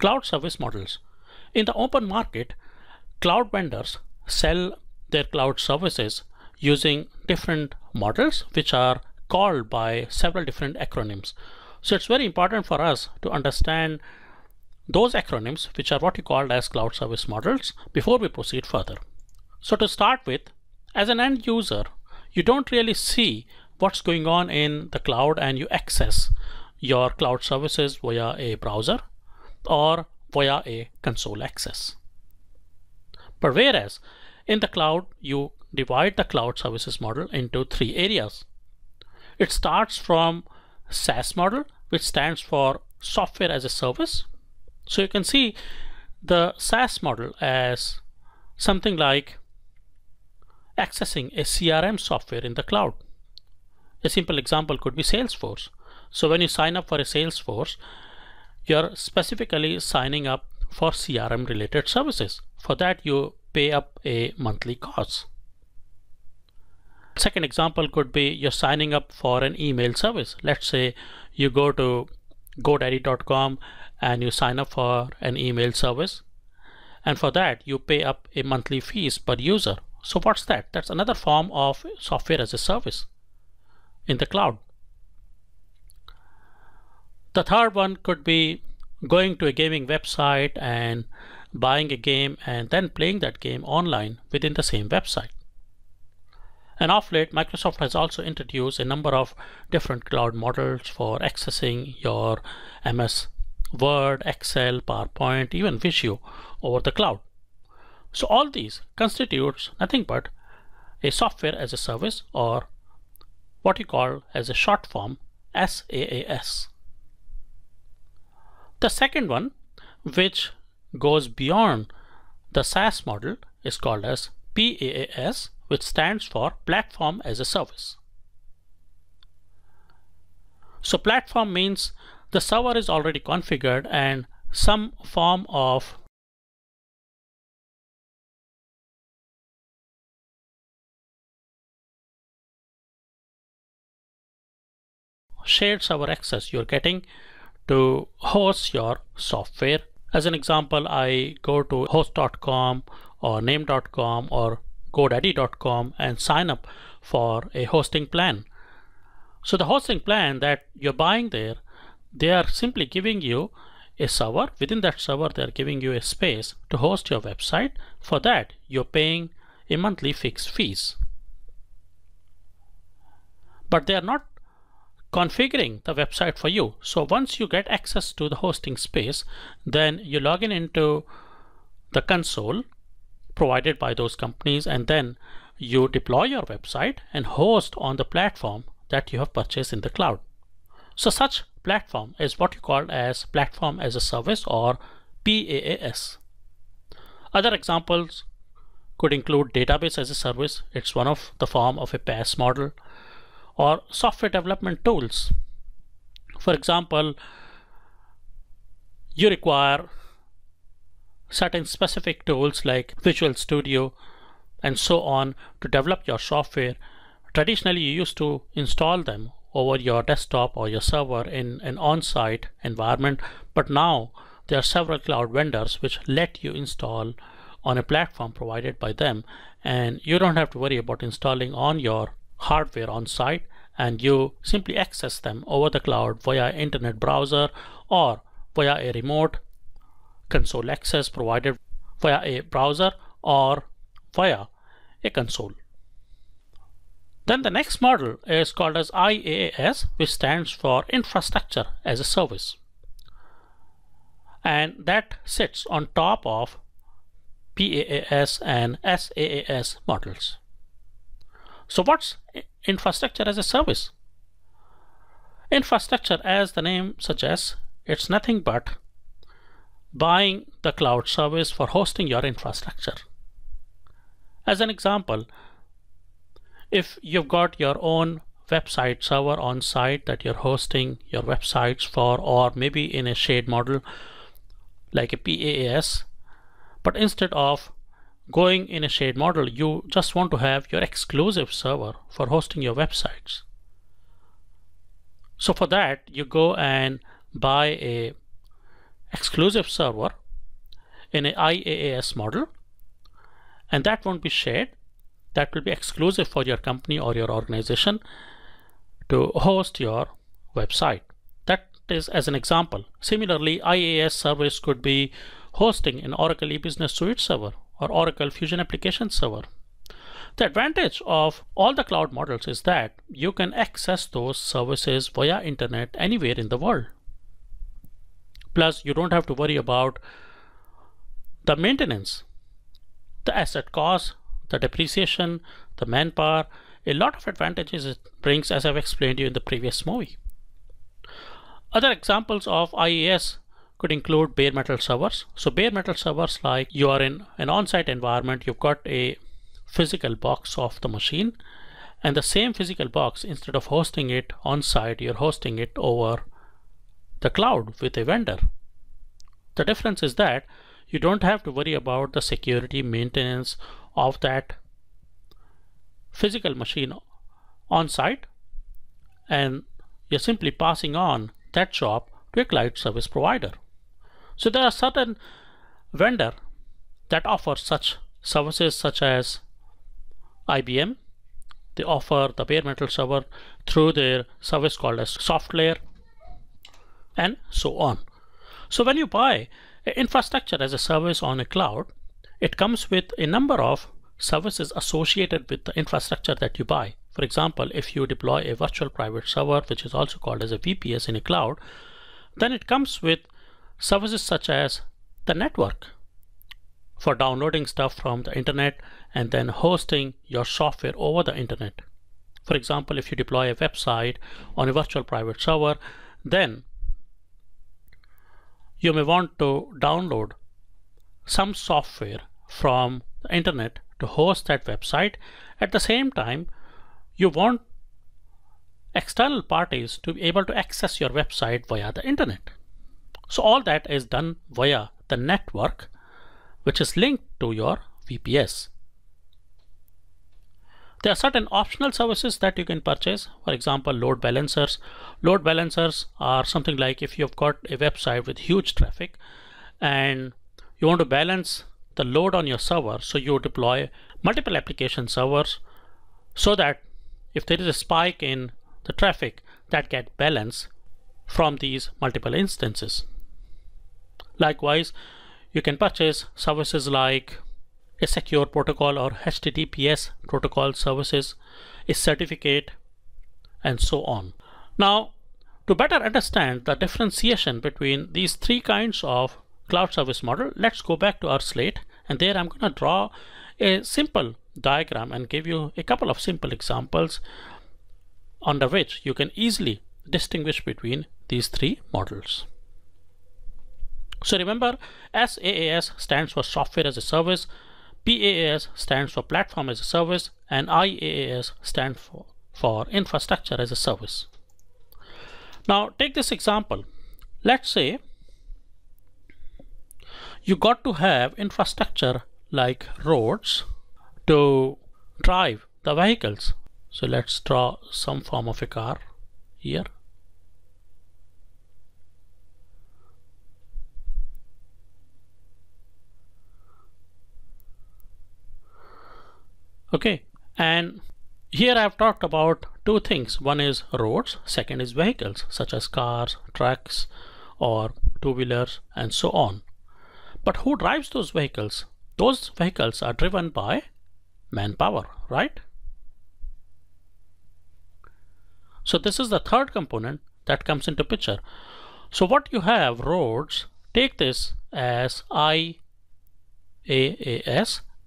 Cloud service models. In the open market, cloud vendors sell their cloud services using different models which are called by several different acronyms. So it's very important for us to understand those acronyms which are what you called as cloud service models before we proceed further. So to start with, as an end user, you don't really see what's going on in the cloud and you access your cloud services via a browser or via a console access. But whereas in the cloud, you divide the cloud services model into three areas. It starts from SaaS model, which stands for software as a service. So you can see the SaaS model as something like accessing a CRM software in the cloud. A simple example could be Salesforce. So when you sign up for a Salesforce, you're specifically signing up for CRM related services. For that, you pay up a monthly cost. Second example could be you're signing up for an email service. Let's say you go to godaddy.com and you sign up for an email service. And for that, you pay up a monthly fees per user. So what's that? That's another form of software as a service in the cloud. The third one could be going to a gaming website and buying a game and then playing that game online within the same website. And off late, Microsoft has also introduced a number of different cloud models for accessing your MS Word, Excel, PowerPoint, even Visio over the cloud. So all these constitutes nothing but a software as a service or what you call as a short form SaaS. The second one, which goes beyond the SaaS model, is called as PaaS, which stands for Platform as a Service. So platform means the server is already configured and some form of shared server access you're getting to host your software. As an example, I go to host.com or name.com or godaddy.com and sign up for a hosting plan. So the hosting plan that you're buying there, they are simply giving you a server. Within that server, they're giving you a space to host your website. For that, you're paying a monthly fixed fees. But they are not configuring the website for you. So once you get access to the hosting space, then you log in into the console provided by those companies and then you deploy your website and host on the platform that you have purchased in the cloud. So such platform is what you call as platform as a service or PaaS. Other examples could include database as a service. It's one of the form of a PaaS model or software development tools. For example, you require certain specific tools like Visual Studio and so on to develop your software. Traditionally, you used to install them over your desktop or your server in an on-site environment, but now there are several cloud vendors which let you install on a platform provided by them and you don't have to worry about installing on your hardware on site and you simply access them over the cloud via internet browser or via a remote console access provided via a browser or via a console. Then the next model is called as IaaS which stands for infrastructure as a service and that sits on top of PaaS and SaaS models. So what's infrastructure as a service? Infrastructure, as the name suggests, it's nothing but buying the cloud service for hosting your infrastructure. As an example, if you've got your own website server on site that you're hosting your websites for, or maybe in a shared model like a PaaS, but instead of going in a shared model, you just want to have your exclusive server for hosting your websites. So for that, you go and buy a, exclusive server in an IaaS model and that won't be shared. That will be exclusive for your company or your organization to host your website. That is as an example. Similarly IaaS service could be hosting an Oracle e-business suite server or Oracle Fusion application server. The advantage of all the cloud models is that you can access those services via internet anywhere in the world. Plus you don't have to worry about the maintenance the asset cost, the depreciation, the manpower, a lot of advantages it brings as I've explained you in the previous movie. Other examples of IaaS could include bare metal servers. So bare metal servers like you are in an on-site environment, you've got a physical box of the machine and the same physical box instead of hosting it on site you're hosting it over the cloud with a vendor. The difference is that you don't have to worry about the security maintenance of that physical machine on site and you're simply passing on that job to a cloud service provider. So there are certain vendor that offer such services such as IBM. They offer the bare metal server through their service called as SoftLayer and so on. So when you buy infrastructure as a service on a cloud, it comes with a number of services associated with the infrastructure that you buy. For example, if you deploy a virtual private server, which is also called as a VPS in a cloud, then it comes with services such as the network for downloading stuff from the internet and then hosting your software over the internet. For example, if you deploy a website on a virtual private server, then you may want to download some software from the internet to host that website. At the same time, you want external parties to be able to access your website via the internet. So all that is done via the network, which is linked to your VPS. There are certain optional services that you can purchase. For example, load balancers. Load balancers are something like if you've got a website with huge traffic and you want to balance the load on your server. So you deploy multiple application servers so that if there is a spike in the traffic that get balanced from these multiple instances. Likewise, you can purchase services like a secure protocol or HTTPS protocol services, a certificate, and so on. Now, to better understand the differentiation between these three kinds of cloud service model, let's go back to our slate and there I'm going to draw a simple diagram and give you a couple of simple examples under which you can easily distinguish between these three models. So remember SaaS stands for software as a service PaaS stands for Platform as a Service and IaaS stands for, for Infrastructure as a Service. Now take this example. Let's say you got to have infrastructure like roads to drive the vehicles. So let's draw some form of a car here. Okay and here I've talked about two things. One is roads second is vehicles such as cars trucks or two-wheelers and so on. But who drives those vehicles? Those vehicles are driven by manpower right? So this is the third component that comes into picture. So what you have roads take this as IaaS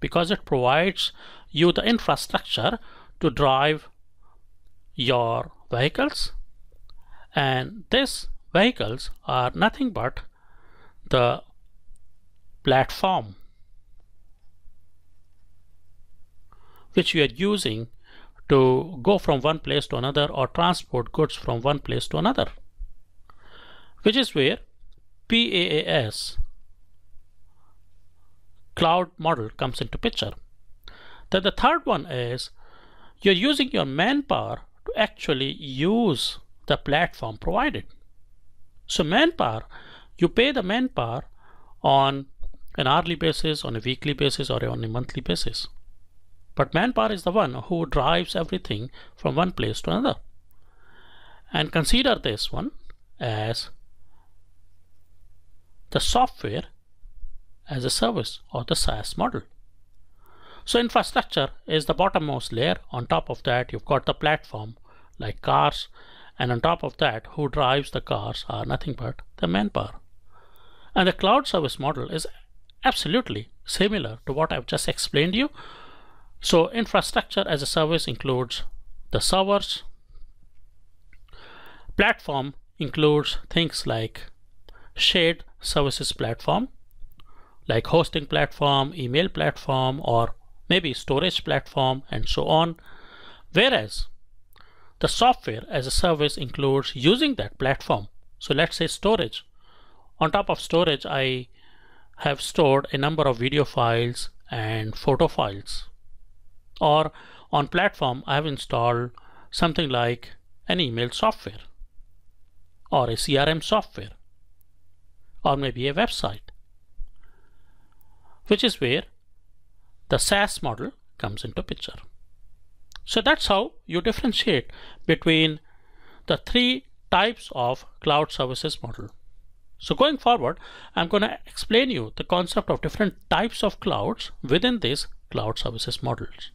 because it provides you the infrastructure to drive your vehicles. And these vehicles are nothing but the platform which you are using to go from one place to another or transport goods from one place to another which is where PaaS cloud model comes into picture then the third one is you're using your manpower to actually use the platform provided. So manpower you pay the manpower on an hourly basis, on a weekly basis, or on a monthly basis. But manpower is the one who drives everything from one place to another. And consider this one as the software as a service or the SaaS model. So infrastructure is the bottommost layer. On top of that, you've got the platform like cars. And on top of that, who drives the cars are nothing but the manpower. And the cloud service model is absolutely similar to what I've just explained you. So infrastructure as a service includes the servers. Platform includes things like shared services platform, like hosting platform, email platform, or maybe storage platform and so on. Whereas the software as a service includes using that platform. So let's say storage. On top of storage, I have stored a number of video files and photo files. Or on platform, I have installed something like an email software or a CRM software or maybe a website, which is where the SaaS model comes into picture. So that's how you differentiate between the three types of cloud services model. So going forward, I'm going to explain you the concept of different types of clouds within these cloud services models.